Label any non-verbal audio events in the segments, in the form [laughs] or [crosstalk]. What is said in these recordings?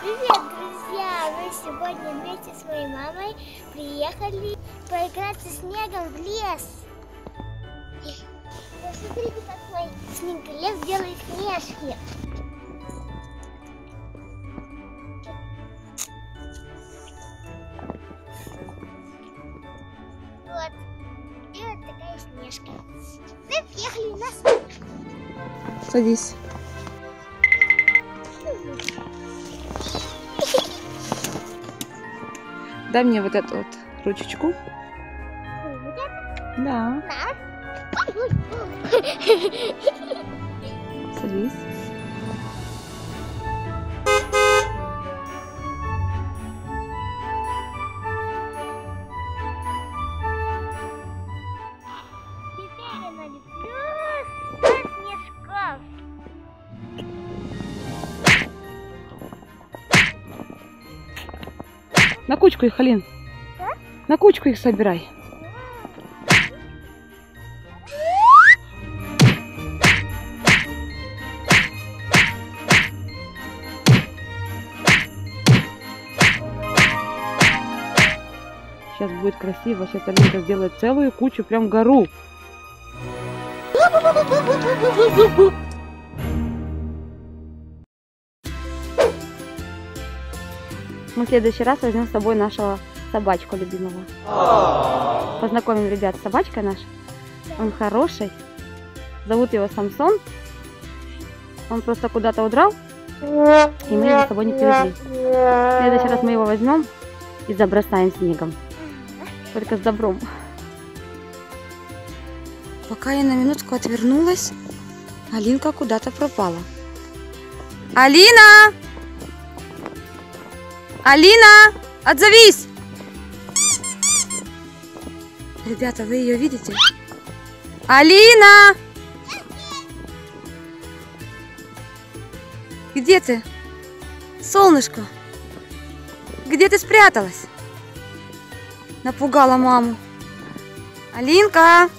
Привет, друзья! Мы сегодня вместе с моей мамой приехали поиграться снегом в лес. Посмотрите, как мой снеголев делает снежки. Вот. И вот такая снежка. Мы приехали на снег. Садись. Дай мне вот эту вот ручечку. Да. Садись. На кучку их, Алин. На кучку их собирай. Сейчас будет красиво. Сейчас Алинка сделает целую кучу, прям гору. Мы в следующий раз возьмем с собой нашего собачку любимого. Познакомим ребят с собачкой нашей. Он хороший. Зовут его Самсон. Он просто куда-то удрал, и мы его с собой не привезли. В следующий раз мы его возьмем и забросаем снегом. Только с добром. Пока я на минутку отвернулась, Алинка куда-то пропала. Алина! Алина! Отзовись! Ребята, вы ее видите? Алина! Где ты? Солнышко! Где ты спряталась? Напугала маму. Алинка!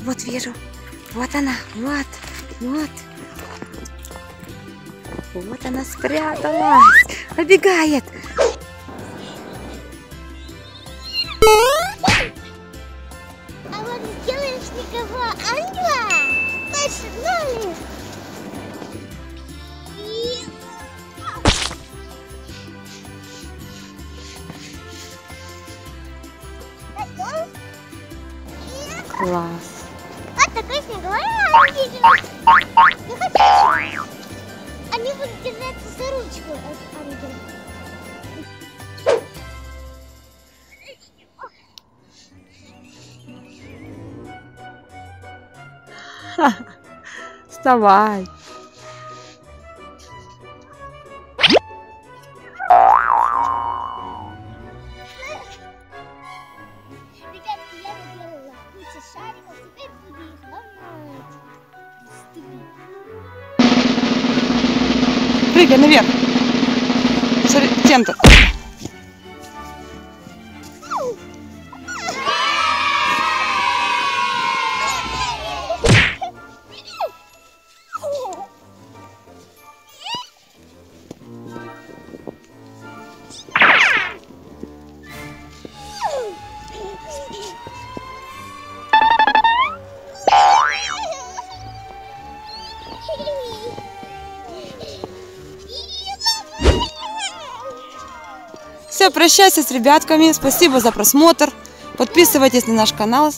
Вот вижу. Вот она. Вот. Вот. Вот она спряталась. Побегает. А вот сделаем снегового ангела. Точно, ну И... Готов? И Класс. Вот такой снеговой ангел. Я хочу. [laughs] Вставай. Прыгай наверх. Смотри, тем-то. Все, прощайся с ребятками. Спасибо за просмотр. Подписывайтесь на наш канал.